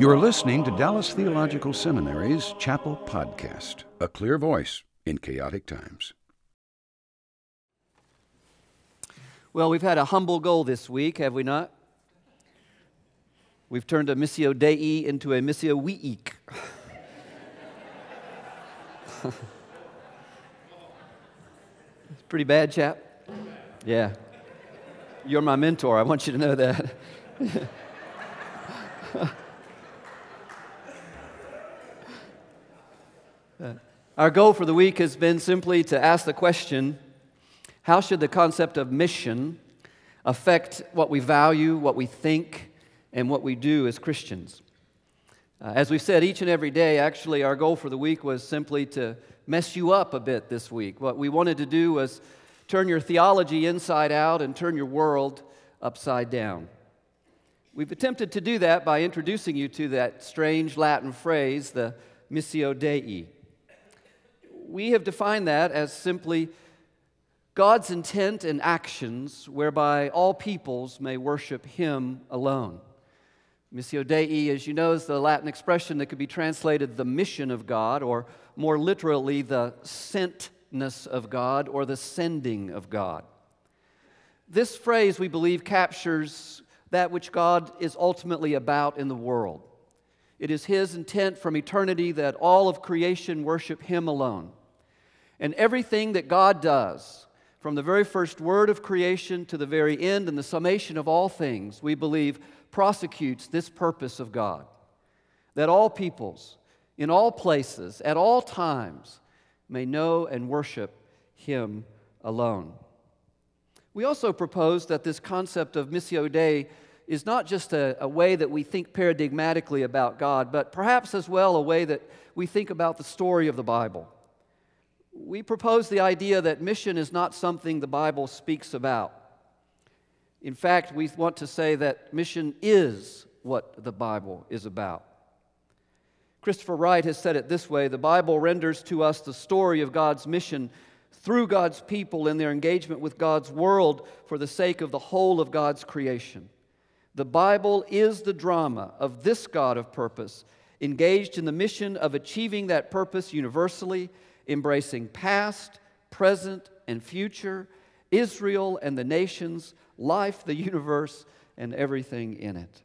You're listening to Dallas Theological Seminary's Chapel Podcast, a clear voice in chaotic times. Well, we've had a humble goal this week, have we not? We've turned a Missio Dei into a Missio Week. it's pretty bad, chap. Yeah. You're my mentor. I want you to know that. Our goal for the week has been simply to ask the question how should the concept of mission affect what we value, what we think, and what we do as Christians? Uh, as we've said each and every day, actually, our goal for the week was simply to mess you up a bit this week. What we wanted to do was turn your theology inside out and turn your world upside down. We've attempted to do that by introducing you to that strange Latin phrase, the Missio Dei we have defined that as simply God's intent and actions whereby all peoples may worship Him alone. Missio Dei, as you know, is the Latin expression that could be translated the mission of God, or more literally, the sentness of God, or the sending of God. This phrase, we believe, captures that which God is ultimately about in the world. It is His intent from eternity that all of creation worship Him alone. And everything that God does, from the very first word of creation to the very end and the summation of all things, we believe prosecutes this purpose of God that all peoples, in all places, at all times, may know and worship Him alone. We also propose that this concept of Missio Dei is not just a, a, way that we think paradigmatically about God, but perhaps as well a way that we think about the story of the Bible we propose the idea that mission is not something the Bible speaks about. In fact, we want to say that mission is what the Bible is about. Christopher Wright has said it this way the Bible renders to us the story of God's mission through God's people in their engagement with God's world for the sake of the whole of God's creation. The Bible is the drama of this God of purpose, engaged in the mission of achieving that purpose universally embracing past, present, and future, Israel and the nations, life, the universe, and everything in it.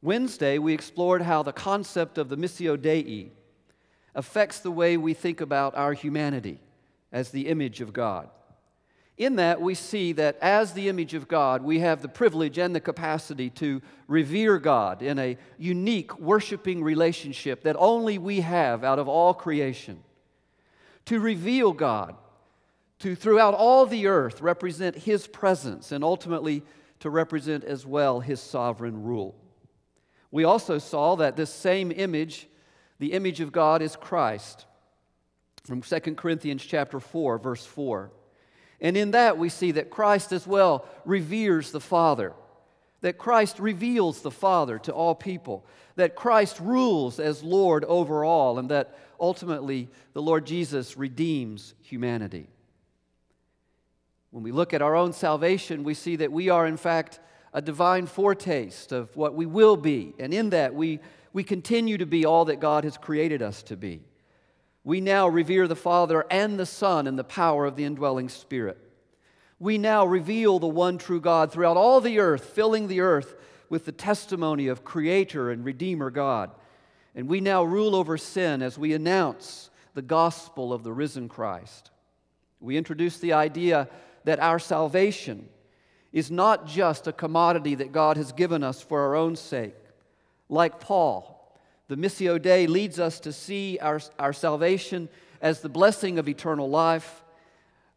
Wednesday, we explored how the concept of the Missio Dei affects the way we think about our humanity as the image of God. In that, we see that as the image of God, we have the privilege and the capacity to revere God in a unique worshiping relationship that only we have out of all creation. To reveal God, to throughout all the earth represent His presence, and ultimately to represent as well His sovereign rule. We also saw that this same image, the image of God, is Christ. From 2 Corinthians chapter 4, verse 4. And in that, we see that Christ as well reveres the Father, that Christ reveals the Father to all people, that Christ rules as Lord over all, and that ultimately the Lord Jesus redeems humanity. When we look at our own salvation, we see that we are, in fact, a divine foretaste of what we will be, and in that, we, we continue to be all that God has created us to be we now revere the Father and the Son in the power of the indwelling Spirit. We now reveal the one true God throughout all the earth, filling the earth with the testimony of Creator and Redeemer God. And we now rule over sin as we announce the gospel of the risen Christ. We introduce the idea that our salvation is not just a commodity that God has given us for our own sake. Like Paul, the Missio Dei leads us to see our, our salvation as the blessing of eternal life,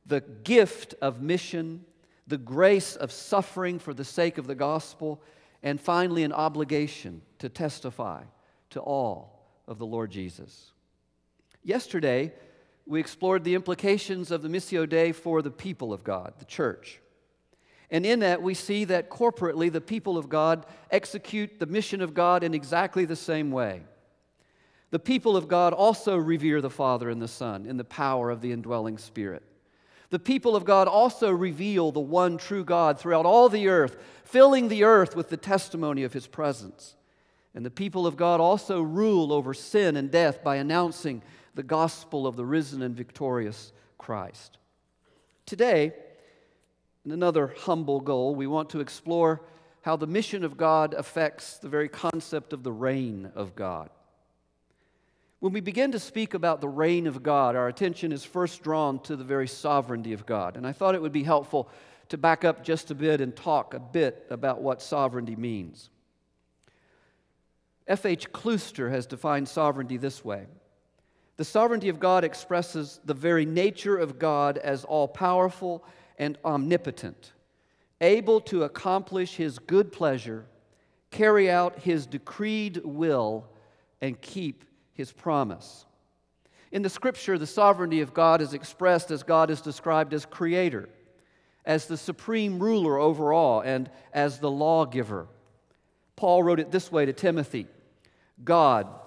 the gift of mission, the grace of suffering for the sake of the gospel, and finally, an obligation to testify to all of the Lord Jesus. Yesterday, we explored the implications of the Missio Dei for the people of God, the church. And in that, we see that corporately, the people of God execute the mission of God in exactly the same way. The people of God also revere the Father and the Son in the power of the indwelling Spirit. The people of God also reveal the one true God throughout all the earth, filling the earth with the testimony of his presence. And the people of God also rule over sin and death by announcing the gospel of the risen and victorious Christ. Today, in another humble goal, we want to explore how the mission of God affects the very concept of the reign of God. When we begin to speak about the reign of God, our attention is first drawn to the very sovereignty of God. And I thought it would be helpful to back up just a bit and talk a bit about what sovereignty means. F.H. Klooster has defined sovereignty this way The sovereignty of God expresses the very nature of God as all powerful and omnipotent, able to accomplish his good pleasure, carry out his decreed will, and keep his promise. In the scripture, the sovereignty of God is expressed as God is described as creator, as the supreme ruler over all, and as the lawgiver. Paul wrote it this way to Timothy God,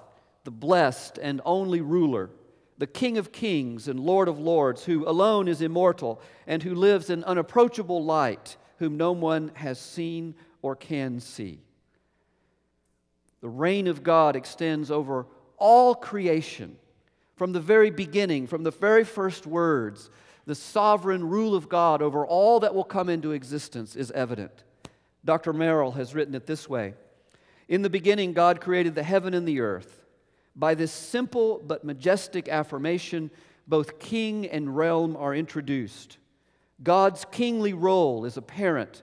the blessed and only ruler, the King of kings and Lord of lords, who alone is immortal and who lives in unapproachable light, whom no one has seen or can see. The reign of God extends over all creation, from the very beginning, from the very first words, the sovereign rule of God over all that will come into existence is evident. Dr. Merrill has written it this way In the beginning, God created the heaven and the earth. By this simple but majestic affirmation, both king and realm are introduced. God's kingly role is apparent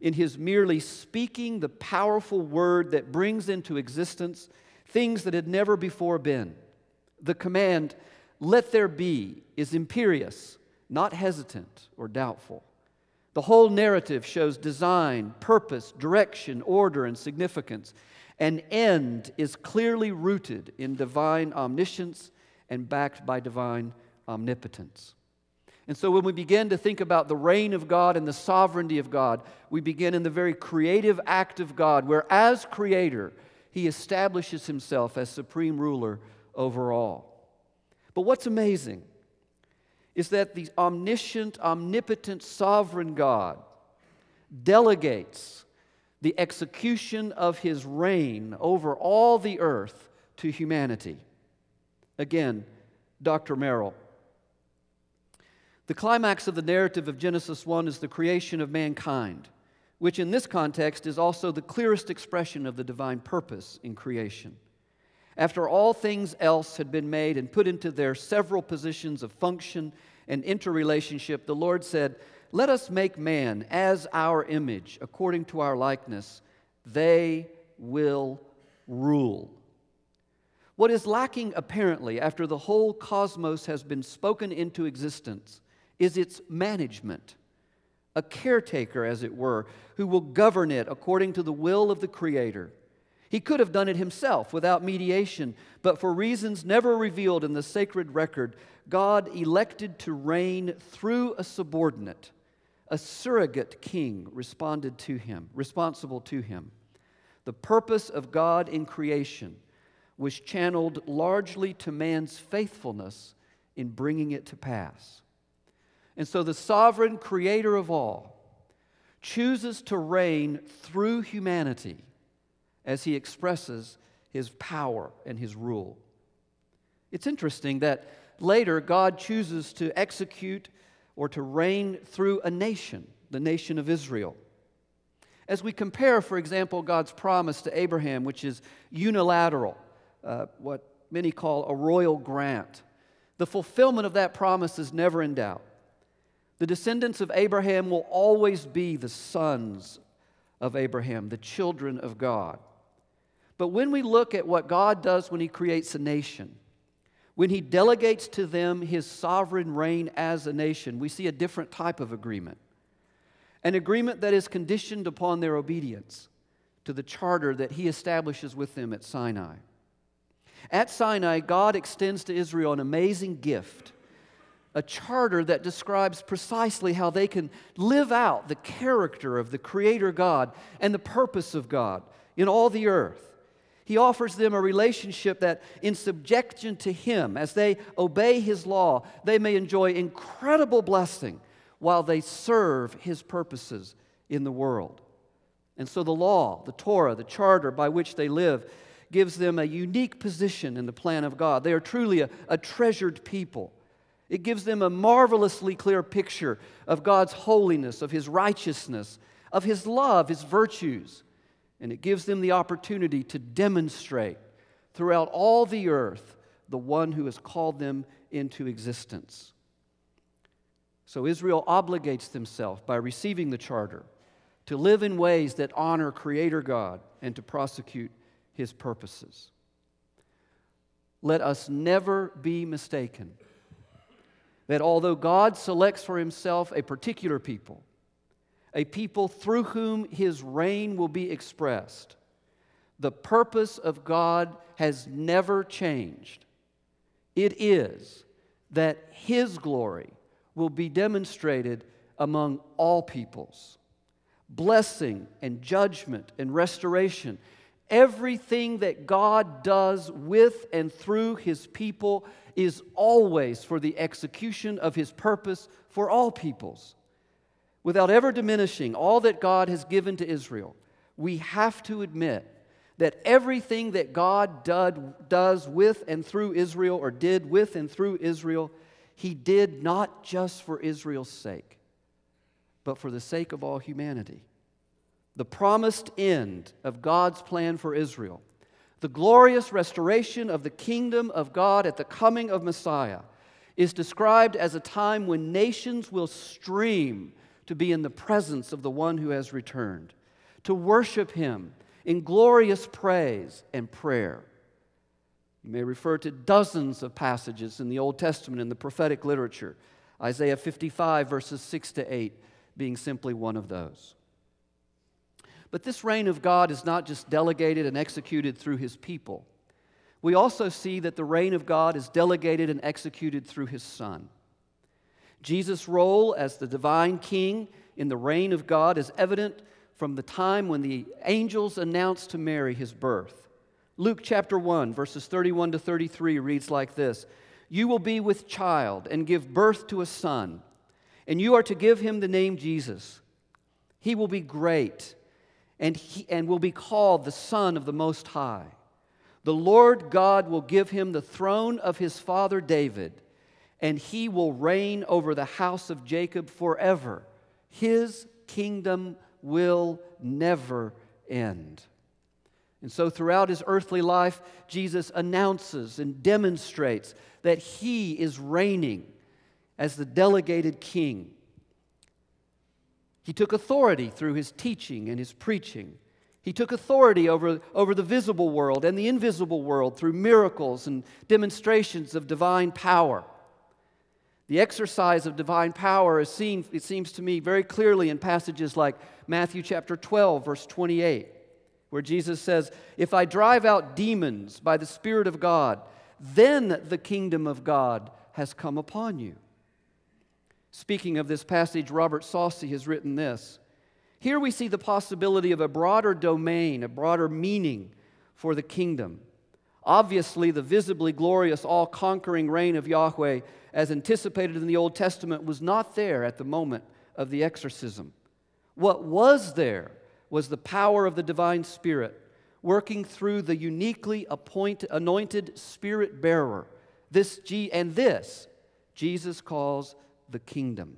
in his merely speaking the powerful word that brings into existence things that had never before been. The command, let there be, is imperious, not hesitant or doubtful. The whole narrative shows design, purpose, direction, order, and significance. An end is clearly rooted in divine omniscience and backed by divine omnipotence. And so, when we begin to think about the reign of God and the sovereignty of God, we begin in the very creative act of God, where as creator, he establishes himself as supreme ruler over all. But what's amazing is that the omniscient, omnipotent, sovereign God delegates the execution of his reign over all the earth to humanity. Again, Dr. Merrill. The climax of the narrative of Genesis 1 is the creation of mankind which in this context is also the clearest expression of the divine purpose in creation. After all things else had been made and put into their several positions of function and interrelationship, the Lord said, Let us make man as our image, according to our likeness. They will rule. What is lacking, apparently, after the whole cosmos has been spoken into existence, is its management a caretaker, as it were, who will govern it according to the will of the Creator. He could have done it himself without mediation, but for reasons never revealed in the sacred record, God elected to reign through a subordinate, a surrogate king responded to him, responsible to him. The purpose of God in creation was channeled largely to man's faithfulness in bringing it to pass. And so the sovereign creator of all chooses to reign through humanity as he expresses his power and his rule. It's interesting that later God chooses to execute or to reign through a nation, the nation of Israel. As we compare, for example, God's promise to Abraham, which is unilateral, uh, what many call a royal grant, the fulfillment of that promise is never in doubt. The descendants of Abraham will always be the sons of Abraham, the children of God. But when we look at what God does when He creates a nation, when He delegates to them His sovereign reign as a nation, we see a different type of agreement. An agreement that is conditioned upon their obedience to the charter that He establishes with them at Sinai. At Sinai, God extends to Israel an amazing gift a charter that describes precisely how they can live out the character of the Creator God and the purpose of God in all the earth. He offers them a relationship that, in subjection to Him, as they obey His law, they may enjoy incredible blessing while they serve His purposes in the world. And so the law, the Torah, the charter by which they live, gives them a unique position in the plan of God. They are truly a, a treasured people. It gives them a marvelously clear picture of God's holiness, of His righteousness, of His love, His virtues. And it gives them the opportunity to demonstrate throughout all the earth the one who has called them into existence. So Israel obligates themselves by receiving the charter to live in ways that honor Creator God and to prosecute His purposes. Let us never be mistaken that although God selects for himself a particular people, a people through whom his reign will be expressed, the purpose of God has never changed. It is that his glory will be demonstrated among all peoples. Blessing and judgment and restoration, everything that God does with and through his people is always for the execution of his purpose for all peoples. Without ever diminishing all that God has given to Israel, we have to admit that everything that God did, does with and through Israel, or did with and through Israel, he did not just for Israel's sake, but for the sake of all humanity. The promised end of God's plan for Israel the glorious restoration of the kingdom of God at the coming of Messiah is described as a time when nations will stream to be in the presence of the one who has returned, to worship him in glorious praise and prayer. You may refer to dozens of passages in the Old Testament in the prophetic literature, Isaiah 55, verses 6 to 8 being simply one of those. But this reign of God is not just delegated and executed through his people. We also see that the reign of God is delegated and executed through his Son. Jesus' role as the divine king in the reign of God is evident from the time when the angels announced to Mary his birth. Luke chapter 1, verses 31 to 33 reads like this You will be with child and give birth to a son, and you are to give him the name Jesus. He will be great and, he, and will be called the Son of the Most High. The Lord God will give him the throne of his father David, and he will reign over the house of Jacob forever. His kingdom will never end. And so, throughout his earthly life, Jesus announces and demonstrates that he is reigning as the delegated king he took authority through his teaching and his preaching. He took authority over, over the visible world and the invisible world through miracles and demonstrations of divine power. The exercise of divine power is seen, it seems to me, very clearly in passages like Matthew chapter 12, verse 28, where Jesus says, If I drive out demons by the Spirit of God, then the kingdom of God has come upon you. Speaking of this passage, Robert Saucy has written this. Here we see the possibility of a broader domain, a broader meaning for the kingdom. Obviously, the visibly glorious, all conquering reign of Yahweh, as anticipated in the Old Testament, was not there at the moment of the exorcism. What was there was the power of the divine spirit working through the uniquely appointed, anointed spirit bearer. This, and this, Jesus calls the kingdom.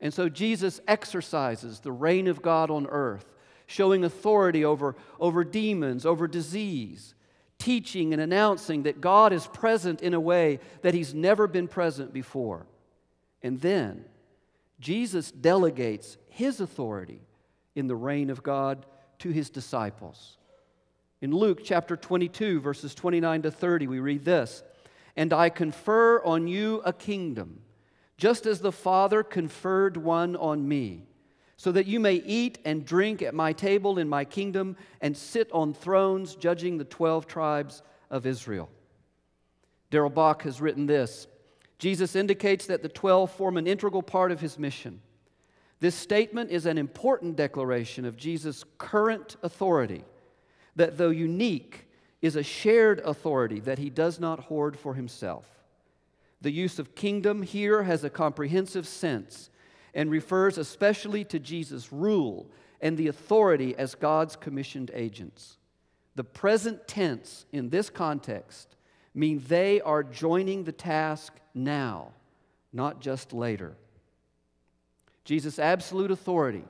And so Jesus exercises the reign of God on earth, showing authority over, over demons, over disease, teaching and announcing that God is present in a way that he's never been present before. And then Jesus delegates his authority in the reign of God to his disciples. In Luke chapter 22, verses 29 to 30, we read this And I confer on you a kingdom just as the Father conferred one on me, so that you may eat and drink at my table in my kingdom and sit on thrones judging the 12 tribes of Israel. Darrell Bock has written this Jesus indicates that the 12 form an integral part of his mission. This statement is an important declaration of Jesus' current authority. that though unique, is a shared authority that he does not hoard for himself. The use of kingdom here has a comprehensive sense and refers especially to Jesus' rule and the authority as God's commissioned agents. The present tense in this context mean they are joining the task now, not just later. Jesus' absolute authority,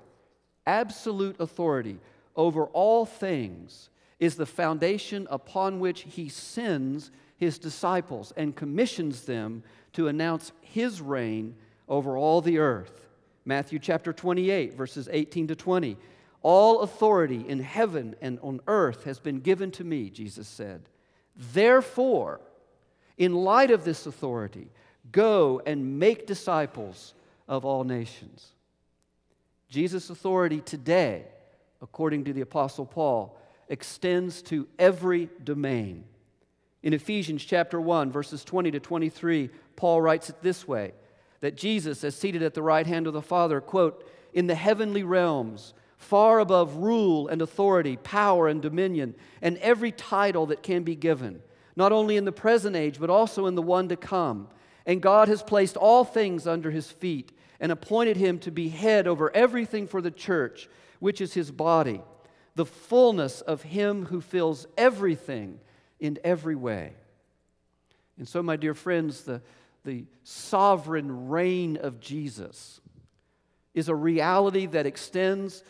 absolute authority over all things is the foundation upon which he sends his disciples and commissions them to announce his reign over all the earth. Matthew chapter 28, verses 18 to 20. All authority in heaven and on earth has been given to me, Jesus said. Therefore, in light of this authority, go and make disciples of all nations. Jesus' authority today, according to the Apostle Paul, extends to every domain. In Ephesians chapter 1, verses 20 to 23, Paul writes it this way that Jesus, is seated at the right hand of the Father, quote, in the heavenly realms, far above rule and authority, power and dominion, and every title that can be given, not only in the present age, but also in the one to come. And God has placed all things under his feet and appointed him to be head over everything for the church, which is his body, the fullness of him who fills everything in every way. And so, my dear friends, the, the sovereign reign of Jesus is a reality that extends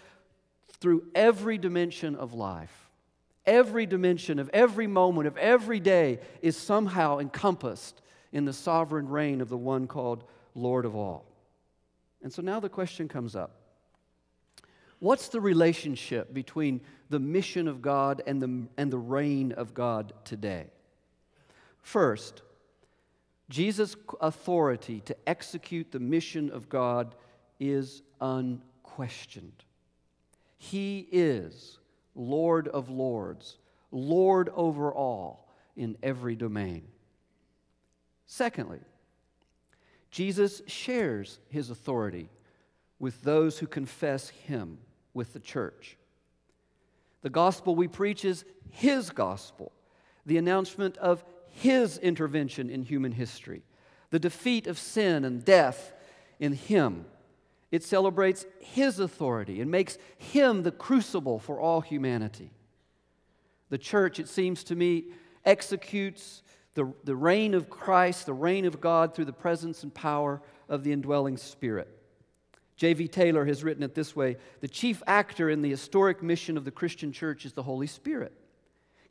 through every dimension of life. Every dimension of every moment of every day is somehow encompassed in the sovereign reign of the one called Lord of all. And so now the question comes up What's the relationship between the mission of God and the, and the reign of God today? First, Jesus' authority to execute the mission of God is unquestioned. He is Lord of lords, Lord over all in every domain. Secondly, Jesus shares his authority with those who confess him, with the church. The gospel we preach is his gospel, the announcement of his intervention in human history, the defeat of sin and death in him it celebrates His authority and makes Him the crucible for all humanity. The church, it seems to me, executes the, the reign of Christ, the reign of God, through the presence and power of the indwelling Spirit. J.V. Taylor has written it this way The chief actor in the historic mission of the Christian church is the Holy Spirit.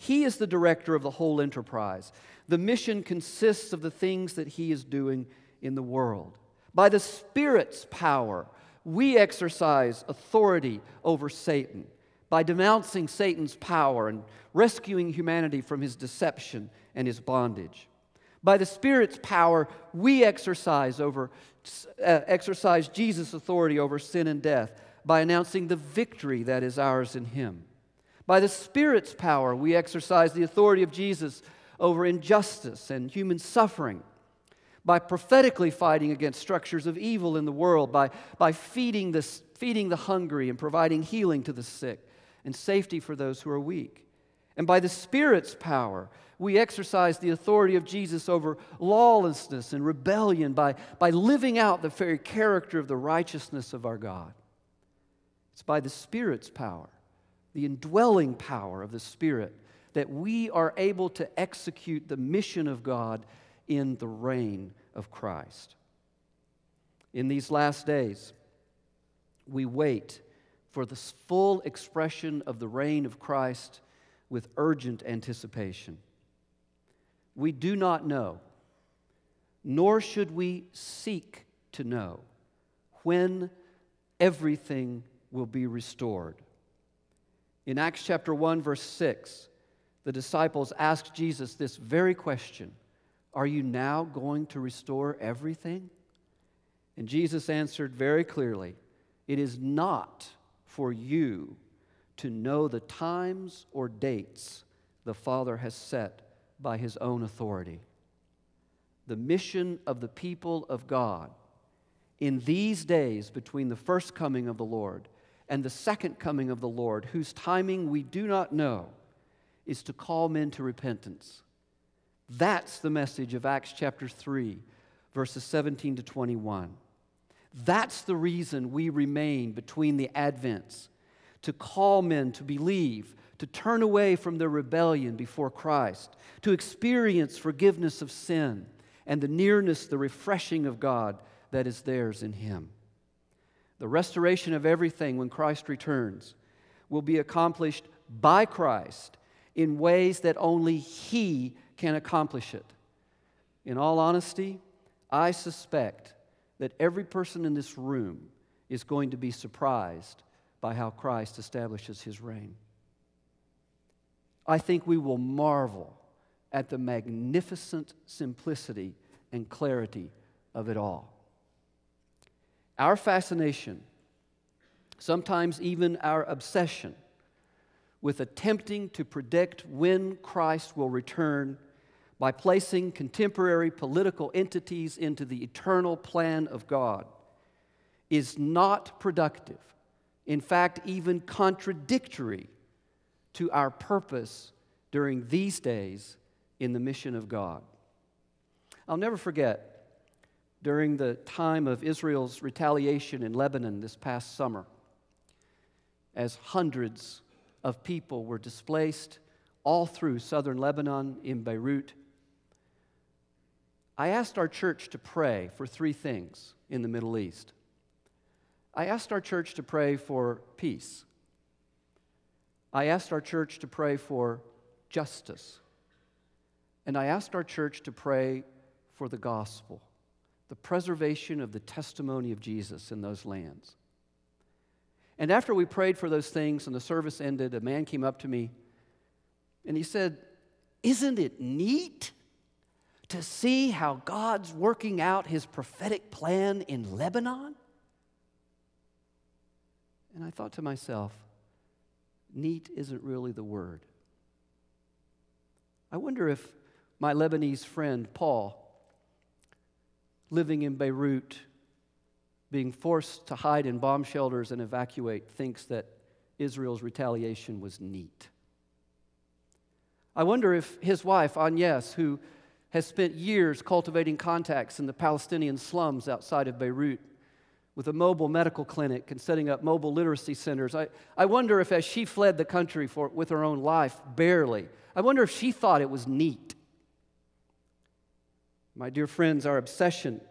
He is the director of the whole enterprise. The mission consists of the things that He is doing in the world. By the Spirit's power, we exercise authority over Satan by denouncing Satan's power and rescuing humanity from his deception and his bondage. By the Spirit's power, we exercise over uh, exercise Jesus' authority over sin and death by announcing the victory that is ours in Him. By the Spirit's power, we exercise the authority of Jesus over injustice and human suffering by prophetically fighting against structures of evil in the world, by, by feeding, the, feeding the hungry and providing healing to the sick and safety for those who are weak. And by the Spirit's power, we exercise the authority of Jesus over lawlessness and rebellion by, by living out the very character of the righteousness of our God. It's by the Spirit's power, the indwelling power of the Spirit, that we are able to execute the mission of God in the reign of Christ. In these last days, we wait for the full expression of the reign of Christ with urgent anticipation. We do not know, nor should we seek to know, when everything will be restored. In Acts chapter 1, verse 6, the disciples asked Jesus this very question are you now going to restore everything? And Jesus answered very clearly It is not for you to know the times or dates the Father has set by his own authority. The mission of the people of God in these days between the first coming of the Lord and the second coming of the Lord, whose timing we do not know, is to call men to repentance. That's the message of Acts chapter 3, verses 17 to 21. That's the reason we remain between the Advents to call men to believe, to turn away from their rebellion before Christ, to experience forgiveness of sin and the nearness, the refreshing of God that is theirs in Him. The restoration of everything when Christ returns will be accomplished by Christ in ways that only He can accomplish it. In all honesty, I suspect that every person in this room is going to be surprised by how Christ establishes his reign. I think we will marvel at the magnificent simplicity and clarity of it all. Our fascination, sometimes even our obsession, with attempting to predict when Christ will return by placing contemporary political entities into the eternal plan of God is not productive. In fact, even contradictory to our purpose during these days in the mission of God. I'll never forget during the time of Israel's retaliation in Lebanon this past summer, as hundreds of people were displaced all through southern Lebanon in Beirut I asked our church to pray for three things in the Middle East. I asked our church to pray for peace. I asked our church to pray for justice. And I asked our church to pray for the gospel, the preservation of the testimony of Jesus in those lands. And after we prayed for those things and the service ended, a man came up to me and he said, Isn't it neat to see how God's working out his prophetic plan in Lebanon? And I thought to myself, neat isn't really the word. I wonder if my Lebanese friend Paul, living in Beirut, being forced to hide in bomb shelters and evacuate, thinks that Israel's retaliation was neat. I wonder if his wife, Agnes, who has spent years cultivating contacts in the Palestinian slums outside of Beirut with a mobile medical clinic and setting up mobile literacy centers. I, I wonder if, as she fled the country for, with her own life, barely, I wonder if she thought it was neat. My dear friends, our obsession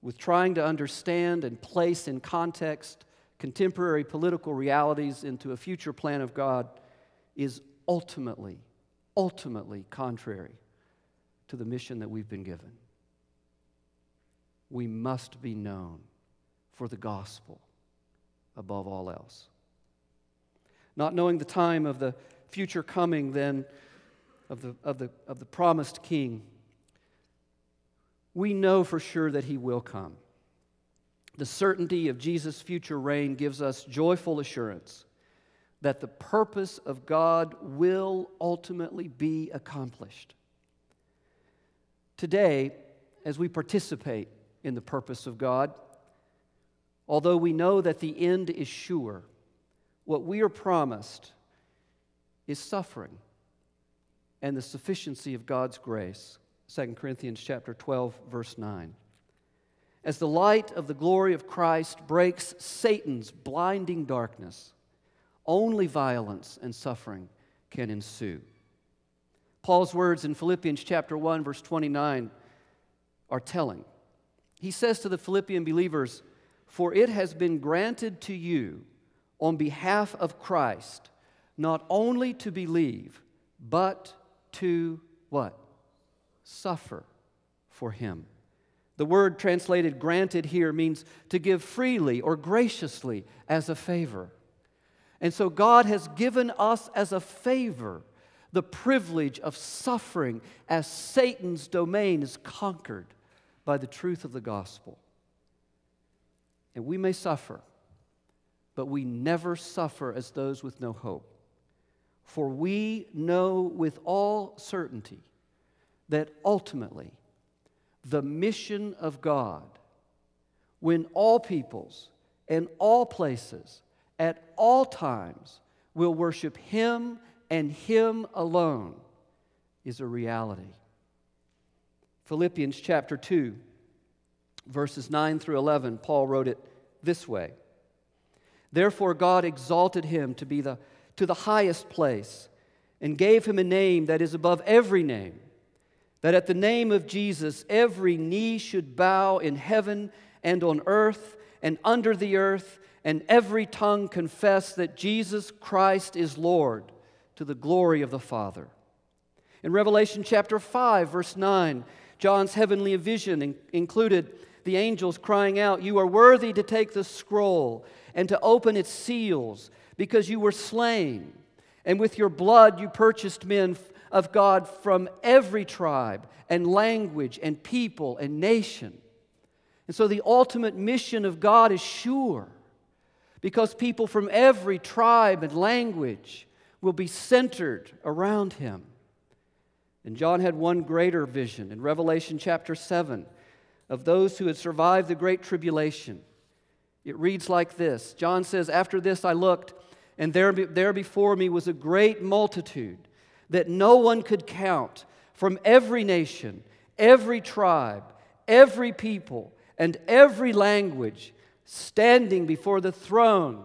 with trying to understand and place in context contemporary political realities into a future plan of God is ultimately, ultimately contrary to the mission that we've been given. We must be known for the gospel above all else. Not knowing the time of the future coming, then, of the, of the, of the promised king, we know for sure that he will come. The certainty of Jesus' future reign gives us joyful assurance that the purpose of God will ultimately be accomplished. Today, as we participate in the purpose of God, although we know that the end is sure, what we are promised is suffering and the sufficiency of God's grace. 2 Corinthians chapter 12 verse 9. As the light of the glory of Christ breaks Satan's blinding darkness, only violence and suffering can ensue. Paul's words in Philippians chapter 1 verse 29 are telling. He says to the Philippian believers, "For it has been granted to you on behalf of Christ not only to believe, but to what? Suffer for him." The word translated granted here means to give freely or graciously as a favor. And so God has given us as a favor the privilege of suffering as Satan's domain is conquered by the truth of the gospel. And we may suffer, but we never suffer as those with no hope. For we know with all certainty that ultimately the mission of God, when all peoples and all places at all times will worship Him and Him alone is a reality. Philippians chapter 2, verses 9 through 11, Paul wrote it this way Therefore, God exalted him to be the, to the highest place and gave him a name that is above every name, that at the name of Jesus every knee should bow in heaven and on earth and under the earth, and every tongue confess that Jesus Christ is Lord to the glory of the Father. In Revelation chapter 5, verse 9, John's heavenly vision included the angels crying out, You are worthy to take the scroll and to open its seals, because you were slain, and with your blood you purchased men of God from every tribe and language and people and nation. And so the ultimate mission of God is sure because people from every tribe and language will be centered around him. And John had one greater vision in Revelation chapter 7 of those who had survived the great tribulation. It reads like this John says, After this I looked, and there, there before me was a great multitude that no one could count from every nation, every tribe, every people, and every language standing before the throne.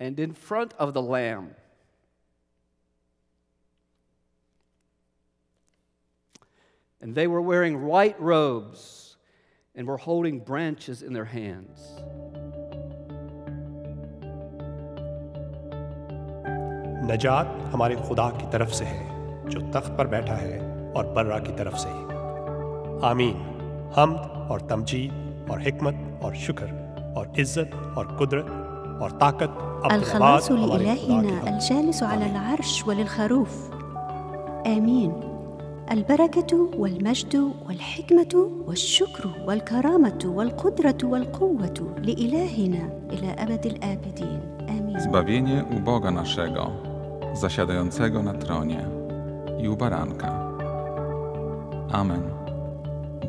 And in front of the Lamb. And they were wearing white robes and were holding branches in their hands. नजात हमारे खुदा की तरफ से है जो तख्त पर बैठा है और बर्रा की तरफ से आमीन हम और तमजीद और हिकमत और शुक्र और इज्जत और कुदरत और ताकत الخلاص لإلهنا الجالس على العرش وللخروف آمين البركة والمجد والحكمة والشكر والكرامة والقدرة والقوة لإلهنا إلى أبد الآبدين آمين Zbawienie u Boga naszego, zasiadającego na tronie i u baranka. Amen.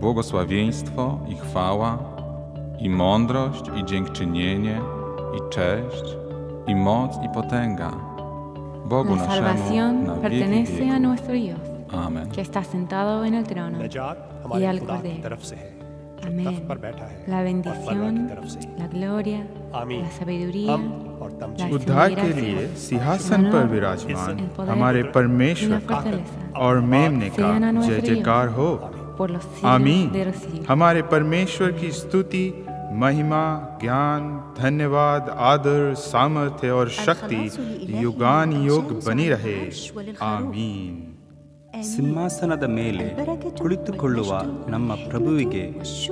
Błogosławieństwo i chwała, i mądrość, i dziękczynienie, i cześć, i moc, i potęga Bogu La naszemu salvación na wieki pertenece a wieków. nuestro Dios, Amen. que está sentado en el trono y al Cordero. Amén. La bendición, la gloria, la sabiduría, उद्धार के लिए सिंहासन पर विराजमान हमारे परमेश्वर और ma'am ने कहा जय जयकार हो आमीन हमारे परमेश्वर की स्तुति महिमा ज्ञान धन्यवाद आदर सामर्थ्य और शक्ति युगान योग बनी रहे आमीन ಸಿಂಹಾಸನದ ಮೇಲೆ ಕುಳಿತುಕೊಳ್ಳುವ ನಮ್ಮ ಪ್ರಭುವಿಗೆ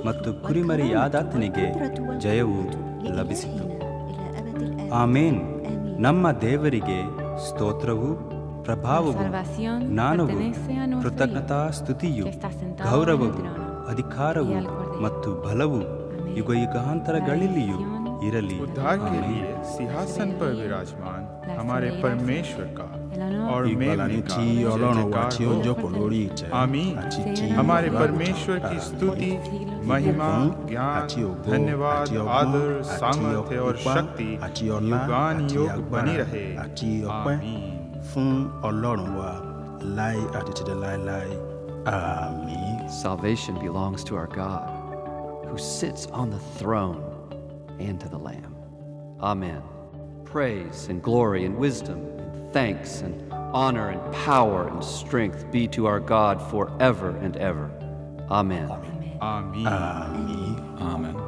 ಮತ್ತು ಕುರಿಮರಿಯಾದಾತನಿಗೆ ಜಯವು ಲಭಿಸಿತು ಆಮೇನ್ ನಮ್ಮ ದೇವರಿಗೆ ಸ್ತೋತ್ರವು ಪ್ರಭಾವವು salvación ಜ್ಞಾನವು pertenece a nuestro ಕೃತಜ್ಞತಾ Dios, ಸ್ತುತಿಯು que está sentado ಗೌರವವು en el trono, ಅಧಿಕಾರವು y al Cordero. ಮತ್ತು ಬಲವು Amén. ಯುಗ ಯುಗಾಂತರಗಳಲ್ಲಿಯೂ La bendición, ಇರಲಿ उद्धार के ಆಮೆನ್. लिए सिंहासन पर विराजमान La हमारे sabiduría, परमेश्वर का el honor, और ìgbàlà ní मेमने का ti जय ọlọ́run wa जयकार tí ó हो jókòó lórí ìtẹ́ आमीन àti ti हमारे olùgbàlà परमेश्वर की स्तुति महिमा ìbùkún ज्ञान àti ògo धन्यवाद àti आदर ọgbọ́n àti सामर्थ्य और ipá शक्ति àti ọlá युगान àti युग बनी agbára रहे àti ọpẹ́ आमीन fún ọlọ́run wa láé àti títí láéláé àmín. Salvation belongs to our God, who sits on the throne and to the Lamb. Amen. Praise and glory and wisdom and Thanks and honor and power and strength be to our God forever and ever. Amen. Amen. Amen. Amen.